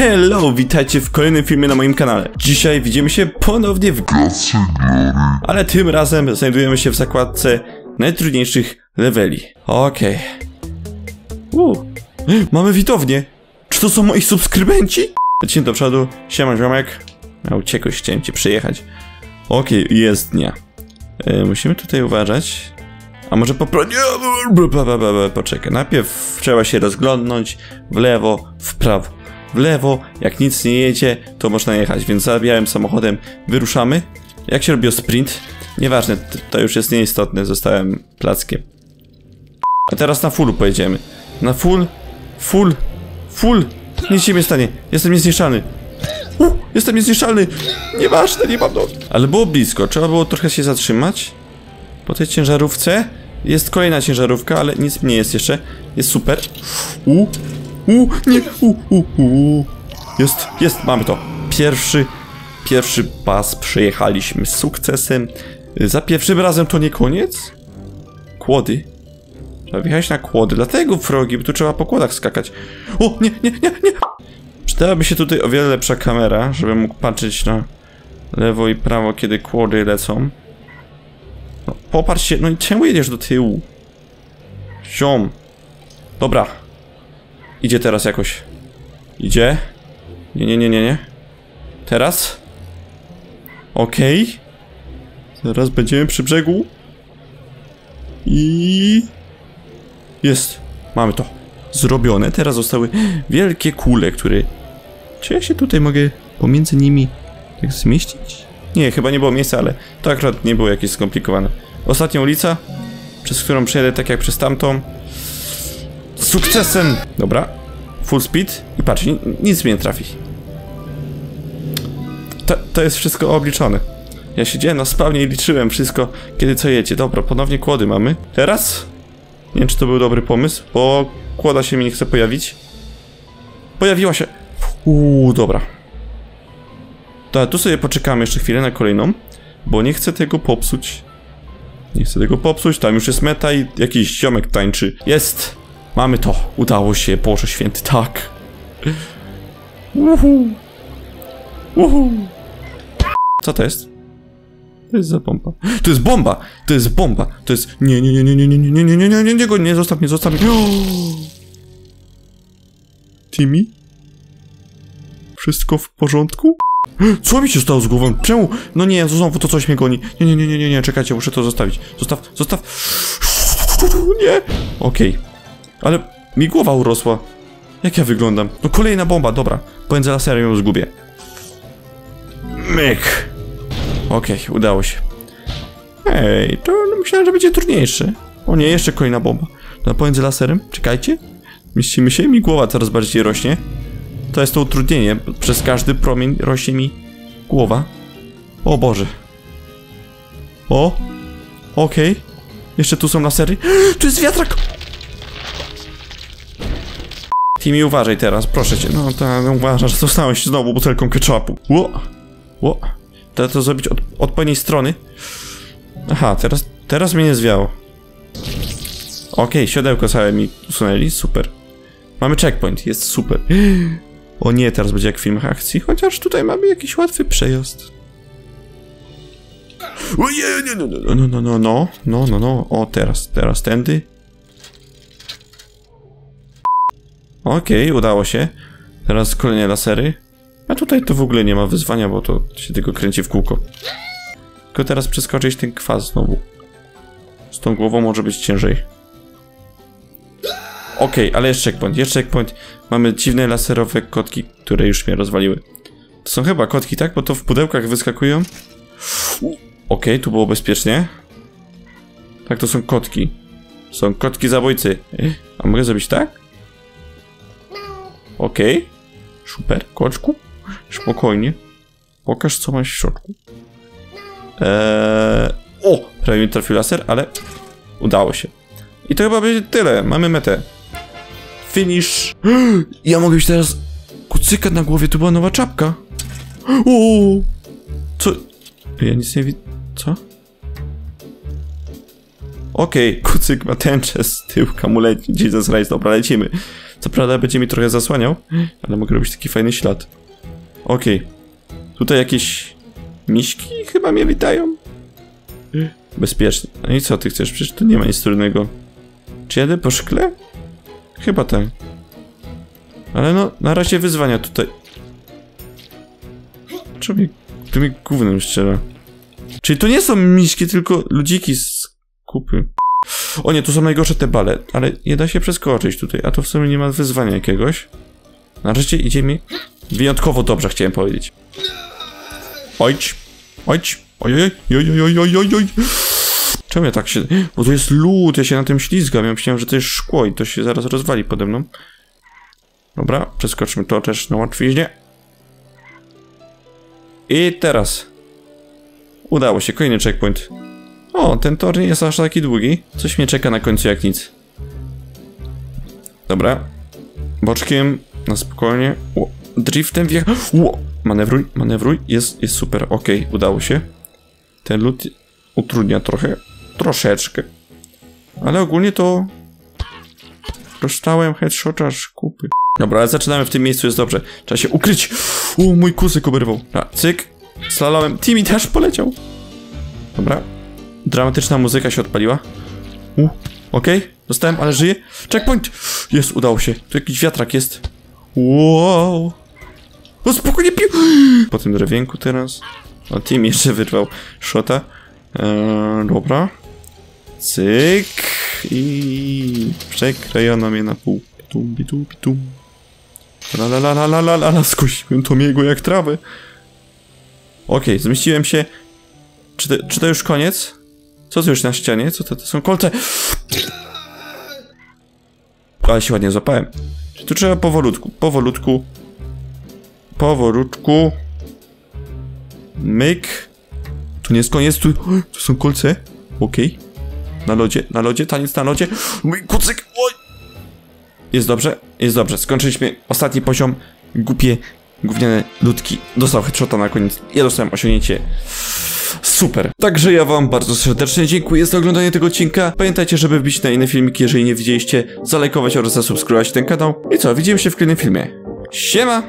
Hello, witajcie w kolejnym filmie na moim kanale. Dzisiaj widzimy się ponownie w Glory. ale tym razem znajdujemy się w zakładce najtrudniejszych leveli. Okej. Okay. Mamy widownię. Czy to są moi subskrybenci? Lecimy do przodu. Siema, ziomek. A uciekłeś, chciałem cię przyjechać. Okej, jest dnia. E, musimy tutaj uważać. A może bla. Poczekaj, najpierw trzeba się rozglądnąć w lewo, w prawo. W lewo, jak nic nie jedzie, to można jechać, więc za białym samochodem wyruszamy. Jak się robi o sprint? Nieważne, to już jest nieistotne, zostałem plackiem. A teraz na fullu pojedziemy. Na full, full, full. Nic się nie stanie, jestem niezniszczalny. U, jestem niezniszczalny. Nieważne, nie mam nogi. Ale było blisko, trzeba było trochę się zatrzymać. Po tej ciężarówce jest kolejna ciężarówka, ale nic nie jest jeszcze. Jest super. U, u, nie, u, u, u. Jest, jest, mamy to. Pierwszy, pierwszy pas przejechaliśmy z sukcesem. Za pierwszym razem to nie koniec? Kłody. Trzeba wjechać na kłody, dlatego frogi, bo tu trzeba po kłodach skakać. O, nie, nie, nie, nie. Przydałaby się tutaj o wiele lepsza kamera, żebym mógł patrzeć na lewo i prawo, kiedy kłody lecą. No, popatrz się, no i czemu jedziesz do tyłu? Ziom. Dobra. Idzie teraz jakoś. Idzie. Nie, nie, nie, nie, nie. Teraz. Okej. Zaraz będziemy przy brzegu. I... Jest. Mamy to. Zrobione. Teraz zostały wielkie kule, które... Czy ja się tutaj mogę pomiędzy nimi tak zmieścić? Nie, chyba nie było miejsca, ale to akurat nie było jakieś skomplikowane. Ostatnia ulica, przez którą przejadę tak jak przez tamtą. Sukcesem! Dobra. Full speed i patrz, ni- nic mnie nie trafi. To, to jest wszystko obliczone. Ja siedziałem na spawnie i liczyłem wszystko, kiedy co jedzie. Dobra, ponownie kłody mamy. Teraz? Nie wiem, czy to był dobry pomysł, bo kłoda się mi nie chce pojawić. Pojawiła się. Uuu, dobra. To tu sobie poczekamy jeszcze chwilę na kolejną, bo nie chcę tego popsuć. Nie chcę tego popsuć, tam już jest meta i jakiś ziomek tańczy. Jest! Mamy to! Udało się, Boże Święty, tak! Uhu. Uhu. Co to jest? To jest za bomba. To jest bomba! To jest bomba! To jest... Nie, nie, nie, nie, nie, nie, nie, nie, nie, nie, nie, nie, nie, go nie, zostaw mnie, zostaw mnie. Timmy? Wszystko w porządku? Co mi się stało z głową? Czemu? No nie, znowu to coś mnie goni. Nie, nie, nie, nie, nie, nie, czekajcie, muszę to zostawić. Zostaw, zostaw. Nie. Okej. Ale mi głowa urosła. Jak ja wyglądam? No kolejna bomba, dobra. Pomiędzy laserem ją zgubię. Myk. Okej, udało się. Ej, to myślałem, że będzie trudniejsze. O nie, jeszcze kolejna bomba. No pomiędzy laserem, czekajcie. Mieścimy się, mi głowa coraz bardziej rośnie. To jest to utrudnienie. Przez każdy promień rośnie mi głowa. O Boże. O. Okej. Jeszcze tu są lasery. Tu jest wiatrak! Timmy, uważaj teraz, proszę cię. No tak, uważasz, zostałeś znowu butelką ketchupu. Ło! Ło! Trzeba to zrobić od, odpowiedniej strony. Aha, teraz, teraz mnie nie zwiało. Okej, okay, siodełko całe mi usunęli, super. Mamy checkpoint, jest super. O nie, teraz będzie jak w filmach akcji, chociaż tutaj mamy jakiś łatwy przejazd. No, no, no, no, no, no, no, no, o teraz, teraz tędy. Okej, udało się. Teraz kolejne lasery. A tutaj to w ogóle nie ma wyzwania, bo to się tylko kręci w kółko. Tylko teraz przeskoczyć ten kwas znowu. Z tą głową może być ciężej. Okej, ale jest checkpoint, jest checkpoint. Mamy dziwne laserowe kotki, które już mnie rozwaliły. To są chyba kotki, tak? Bo to w pudełkach wyskakują. Okej, tu było bezpiecznie. Tak, to są kotki. Są kotki zabójcy. A mogę zrobić tak? Okej. Super, koczku. Spokojnie. Pokaż, co masz w środku. Eee... O! Prawie mi trafił laser, ale udało się. I to chyba będzie tyle. Mamy metę. Finish. Ja mogę mieć teraz kucyka na głowie. Tu była nowa czapka. O! Co? Ja nic nie widzę. Co? Okej, kucyk ma tęczę z tyłka mu leci. Jesus Christ, dobra, lecimy. Co prawda będzie mi trochę zasłaniał, ale mogę robić taki fajny ślad. Okej. Tutaj jakieś miśki chyba mnie witają. Bezpiecznie. No i co ty chcesz? Przecież tu nie ma nic trudnego. Czy jadę po szkle? Chyba tak. Ale no, na razie wyzwania tutaj. Czemu tu mi gównem strzela? Czyli to nie są miśki, tylko ludziki z kupy. O nie, tu są najgorsze te bale, ale nie da się przeskoczyć tutaj, a to w sumie nie ma wyzwania jakiegoś. Nareszcie idzie mi wyjątkowo dobrze, chciałem powiedzieć. Ojoj, ojoj, ojoj, ojoj, ojoj. Czemu ja tak się... Bo to jest lód, ja się na tym ślizgam, ja myślałem, że to jest szkło i to się zaraz rozwali pode mną. Dobra, przeskoczmy to też na łatwiźnie. I teraz. Udało się, kolejny checkpoint. O, ten tor nie jest aż taki długi. Coś mnie czeka na końcu jak nic. Dobra. Boczkiem, na spokojnie. O, driftem wjech... O, manewruj, manewruj. Jest, jest super, okej, udało się. Ten lód utrudnia trochę. Troszeczkę. Ale ogólnie to... Dostałem headshota aż kupy. Dobra, ale zaczynamy w tym miejscu, jest dobrze. Trzeba się ukryć. O, mój kuzyk oberwał. A, cyk. Slalomem. Timmy też poleciał. Dobra. Dramatyczna muzyka się odpaliła. U, okej. Okay. Dostałem, ale żyję. Checkpoint! Jest, udało się. Tu jakiś wiatrak jest. Wow. No spokojnie pił. Po tym drewienku teraz. O, Tim jeszcze wyrwał shota. Eee, dobra. Cyk. I przeklejono mnie na pół. Pitum, pitum, pitum. La la la la la la la la, skosiłem Tomiego jak trawę. Okej, okay, zmieściłem się. Czy to, czy to już koniec? Co to już na ścianie? Co to, to są kolce? Ale się ładnie złapałem. Czy tu trzeba powolutku, powolutku. Powolutku. Myk. Tu nie jest koniec, tu, tu są kolce. Okej. Okay. Na lodzie, na lodzie, taniec na lodzie. Mój kucyk, oj! Jest dobrze, jest dobrze. Skończyliśmy ostatni poziom. Głupie, gówniane ludki. Dostał headshota na koniec. Ja dostałem osiągnięcie. Super. Także ja wam bardzo serdecznie dziękuję za oglądanie tego odcinka. Pamiętajcie, żeby wbić na inne filmiki, jeżeli nie widzieliście, zalajkować oraz zasubskrybować ten kanał. I co, widzimy się w kolejnym filmie. Siema!